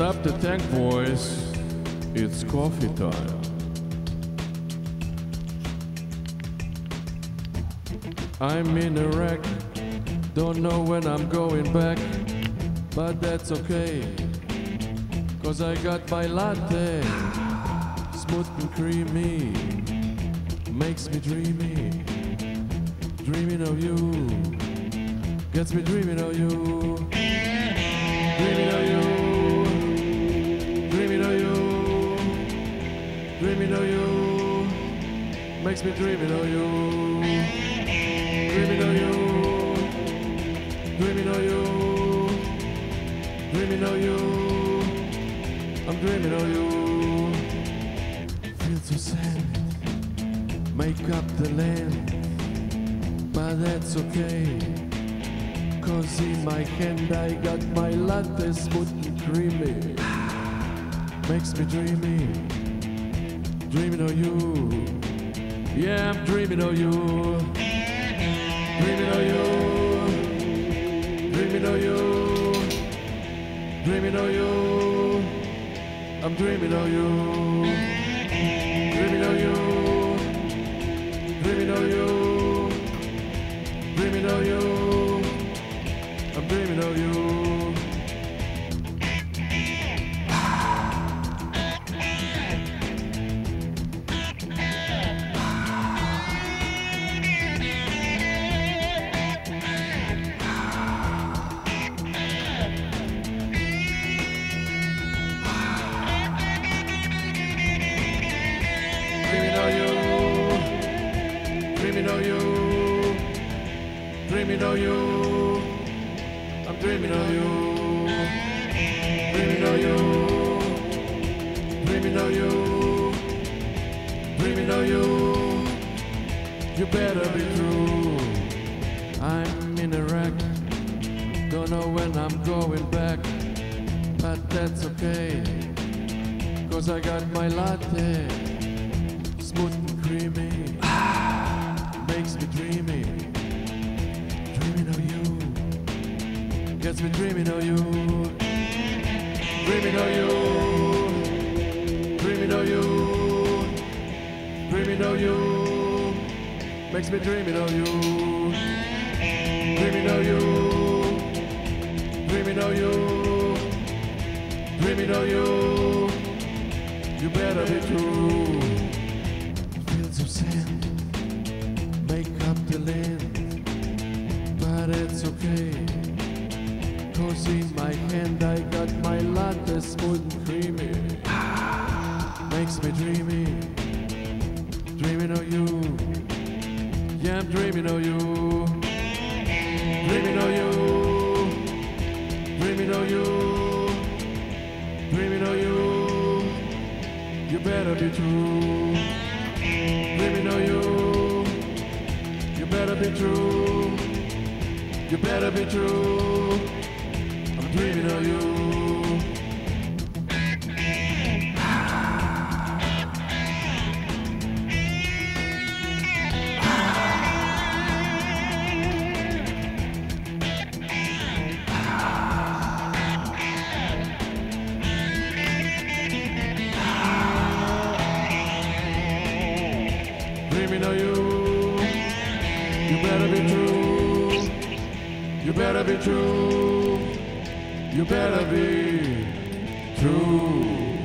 Stop the tank, boys. It's coffee time. I'm in Iraq. Don't know when I'm going back. But that's okay. Cause I got my latte. Smooth and creamy. Makes me dreamy. Dreaming of you. Gets me dreaming of you. Dreaming of you. Makes me dreaming of you. Dreaming of you. Dreaming of you. Dreaming of you. I'm dreaming of you. Feel so sad. Make up the land. But that's okay. Cause in my hand I got my latte smooth and creamy. Makes me dreamy. Dreaming of you. Yeah, I'm dreaming of you. Dreaming of you. Dreaming of you. Dreaming of you. I'm dreaming of you. Dreaming of you. Dreaming of you. Dreaming of you. I'm dreaming of you. Dreaming of you. Dreaming of you. Dreaming of you. You better be true. I'm in Iraq. Don't know when I'm going back. But that's okay. Cause I got my latte. Smooth and creamy. Dreamy. Dreaming of you. Gets me dreaming of you. Dreaming of you. Dreaming of you. Dreaming of you. Makes me dreaming of you. Dreaming of you. Dreaming of you. Dreaming of you. You better be true. Feel so sad. The land. But it's okay. In my hand I got my latte smooth and creamy. Makes me dreamy. Dreaming of you. Yeah, I'm dreaming of you. Dreaming of you. Dreaming of you. Dreaming of you. You better be true. Dreaming of. You better be true. You better be true. I'm dreaming of you. Dreaming of you. You better be true. You better be true. You better be true.